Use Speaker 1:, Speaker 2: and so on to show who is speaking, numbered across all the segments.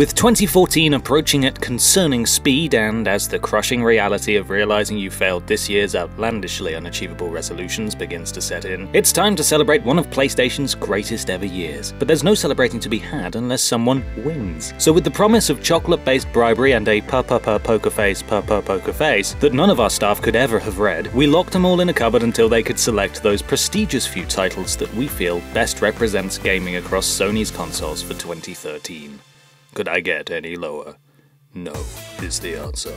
Speaker 1: With 2014 approaching at concerning speed, and as the crushing reality of realizing you failed this year's outlandishly unachievable resolutions begins to set in, it's time to celebrate one of PlayStation's greatest ever years. But there's no celebrating to be had unless someone wins. So, with the promise of chocolate based bribery and a pa pa pa poker face pa pa poker face that none of our staff could ever have read, we locked them all in a cupboard until they could select those prestigious few titles that we feel best represents gaming across Sony's consoles for 2013. Could I get any lower? No, is the answer.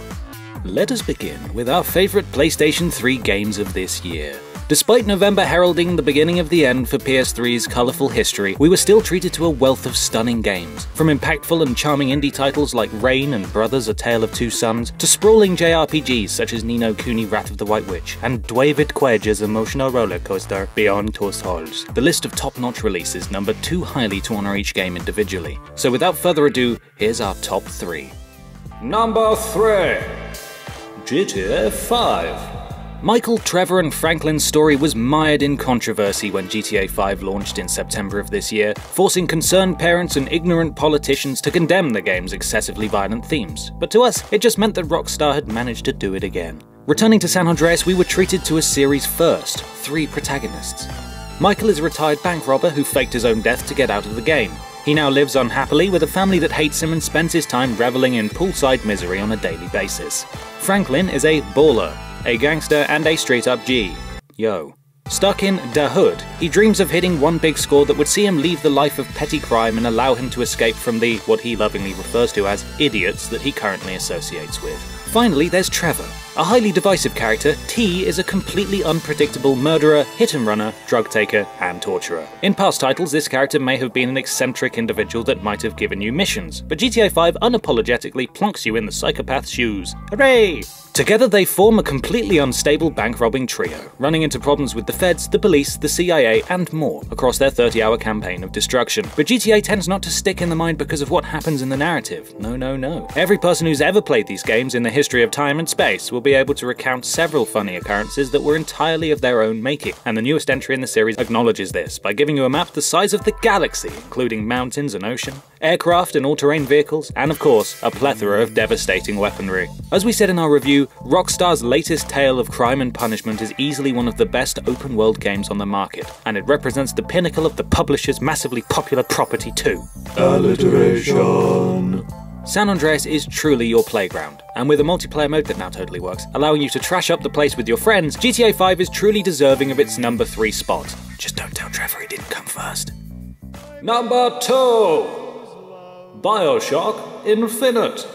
Speaker 1: Let us begin with our favourite PlayStation 3 games of this year. Despite November heralding the beginning of the end for PS3's colourful history, we were still treated to a wealth of stunning games. From impactful and charming indie titles like Rain and Brothers A Tale of Two Sons, to sprawling JRPGs such as Ni no Kuni Wrath of the White Witch, and David Cage's emotional roller coaster Beyond Two Souls. The list of top-notch releases numbered too highly to honour each game individually. So without further ado, here's our top three. Number 3 GTA 5 Michael, Trevor, and Franklin's story was mired in controversy when GTA 5 launched in September of this year, forcing concerned parents and ignorant politicians to condemn the game's excessively violent themes. But to us, it just meant that Rockstar had managed to do it again. Returning to San Andreas, we were treated to a series first three protagonists. Michael is a retired bank robber who faked his own death to get out of the game. He now lives unhappily with a family that hates him and spends his time reveling in poolside misery on a daily basis. Franklin is a baller a gangster, and a straight up G. Yo. Stuck in Da Hood, he dreams of hitting one big score that would see him leave the life of petty crime and allow him to escape from the, what he lovingly refers to as, idiots that he currently associates with. Finally, there's Trevor. A highly divisive character, T is a completely unpredictable murderer, hit and runner, drug taker, and torturer. In past titles, this character may have been an eccentric individual that might have given you missions, but GTA 5 unapologetically plonks you in the psychopath's shoes. Hooray! Together they form a completely unstable bank robbing trio, running into problems with the feds, the police, the CIA, and more across their 30 hour campaign of destruction. But GTA tends not to stick in the mind because of what happens in the narrative. No, no, no. Every person who's ever played these games in the history of time and space will be able to recount several funny occurrences that were entirely of their own making, and the newest entry in the series acknowledges this by giving you a map the size of the galaxy, including mountains and ocean, aircraft and all terrain vehicles, and of course, a plethora of devastating weaponry. As we said in our review, Rockstar's latest tale of crime and punishment is easily one of the best open world games on the market, and it represents the pinnacle of the publisher's massively popular property too.
Speaker 2: Alliteration.
Speaker 1: San Andreas is truly your playground, and with a multiplayer mode that now totally works, allowing you to trash up the place with your friends, GTA 5 is truly deserving of its number 3 spot. Just don't tell Trevor he didn't come first. Number 2 Bioshock Infinite.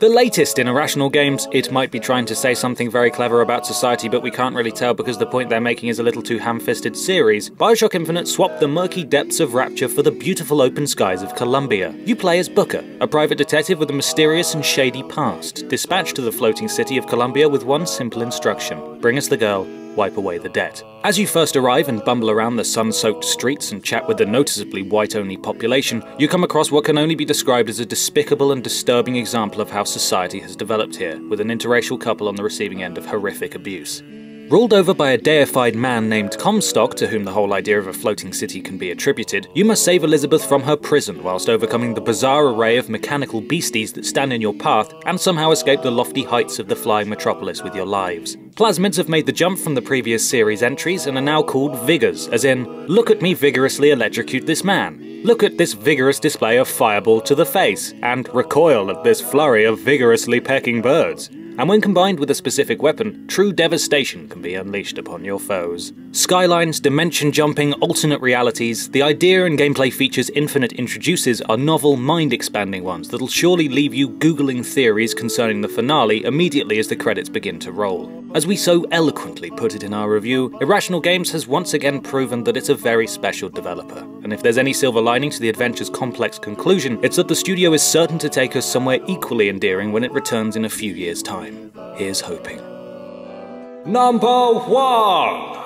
Speaker 1: The latest in Irrational Games, it might be trying to say something very clever about society, but we can't really tell because the point they're making is a little too ham fisted series. Bioshock Infinite swapped the murky depths of Rapture for the beautiful open skies of Columbia. You play as Booker, a private detective with a mysterious and shady past, dispatched to the floating city of Columbia with one simple instruction bring us the girl, wipe away the debt. As you first arrive and bumble around the sun soaked streets and chat with the noticeably white only population, you come across what can only be described as a despicable and disturbing example of how society has developed here, with an interracial couple on the receiving end of horrific abuse. Ruled over by a deified man named Comstock, to whom the whole idea of a floating city can be attributed, you must save Elizabeth from her prison whilst overcoming the bizarre array of mechanical beasties that stand in your path and somehow escape the lofty heights of the flying metropolis with your lives. Plasmids have made the jump from the previous series entries and are now called Vigors, as in, look at me vigorously electrocute this man. Look at this vigorous display of fireball to the face, and recoil at this flurry of vigorously pecking birds and when combined with a specific weapon, true devastation can be unleashed upon your foes. Skylines, dimension jumping, alternate realities, the idea and gameplay features Infinite introduces are novel, mind expanding ones that'll surely leave you Googling theories concerning the finale immediately as the credits begin to roll. As we so eloquently put it in our review, Irrational Games has once again proven that it's a very special developer, and if there's any silver lining to the adventure's complex conclusion, it's that the studio is certain to take us somewhere equally endearing when it returns in a few years' time time. Here's hoping. Number one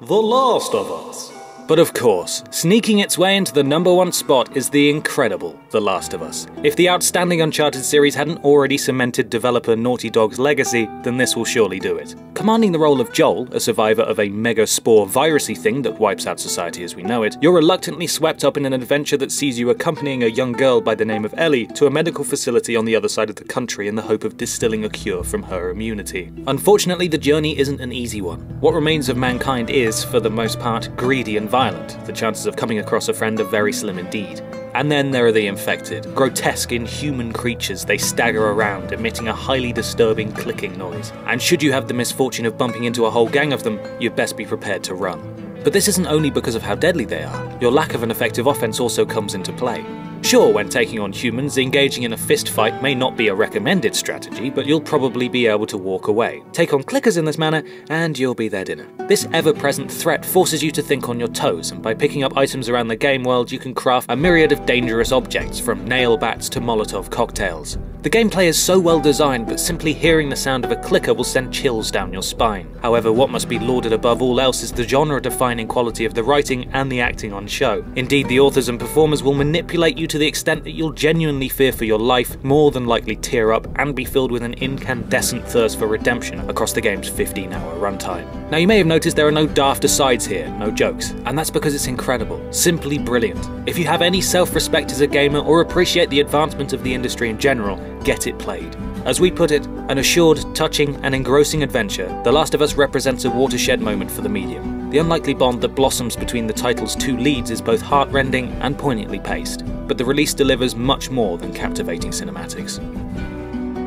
Speaker 1: The Last of Us. But of course, sneaking its way into the number one spot is the incredible The Last of Us. If the outstanding Uncharted series hadn't already cemented developer Naughty Dog's legacy, then this will surely do it. Commanding the role of Joel, a survivor of a mega spore virusy thing that wipes out society as we know it, you're reluctantly swept up in an adventure that sees you accompanying a young girl by the name of Ellie to a medical facility on the other side of the country in the hope of distilling a cure from her immunity. Unfortunately, the journey isn't an easy one. What remains of mankind is, for the most part, greedy and violent. The chances of coming across a friend are very slim indeed. And then there are the infected, grotesque, inhuman creatures. They stagger around, emitting a highly disturbing clicking noise. And should you have the misfortune of bumping into a whole gang of them, you'd best be prepared to run. But this isn't only because of how deadly they are. Your lack of an effective offense also comes into play. Sure, when taking on humans, engaging in a fist fight may not be a recommended strategy, but you'll probably be able to walk away. Take on clickers in this manner, and you'll be their dinner. This ever present threat forces you to think on your toes, and by picking up items around the game world, you can craft a myriad of dangerous objects, from nail bats to Molotov cocktails. The gameplay is so well designed that simply hearing the sound of a clicker will send chills down your spine. However, what must be lauded above all else is the genre defining quality of the writing and the acting on show. Indeed, the authors and performers will manipulate you to the extent that you'll genuinely fear for your life, more than likely tear up, and be filled with an incandescent thirst for redemption across the game's 15 hour runtime. Now, you may have noticed there are no daft asides here, no jokes, and that's because it's incredible, simply brilliant. If you have any self respect as a gamer or appreciate the advancement of the industry in general, get it played. As we put it, an assured, touching, and engrossing adventure, The Last of Us represents a watershed moment for the medium. The unlikely bond that blossoms between the title's two leads is both heartrending and poignantly paced, but the release delivers much more than captivating cinematics.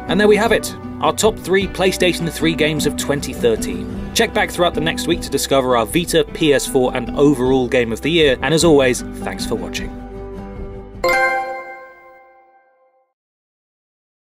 Speaker 1: And there we have it, our top three PlayStation 3 games of 2013. Check back throughout the next week to discover our Vita, PS4, and overall game of the year, and as always, thanks for watching.